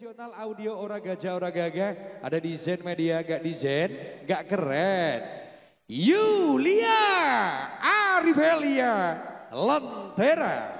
Profesional audio ora gajah ora gagah, ada di Zen Media gak di Zen, gak keren. Yulia Arifelia Lentera.